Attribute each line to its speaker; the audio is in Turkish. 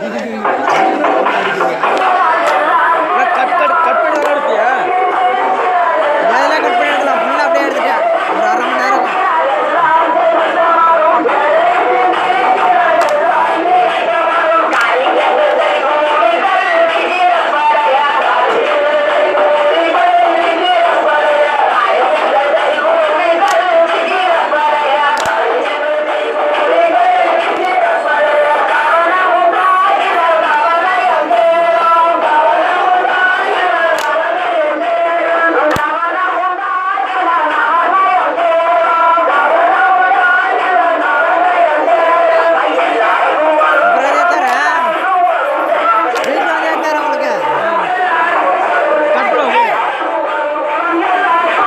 Speaker 1: gidiyor.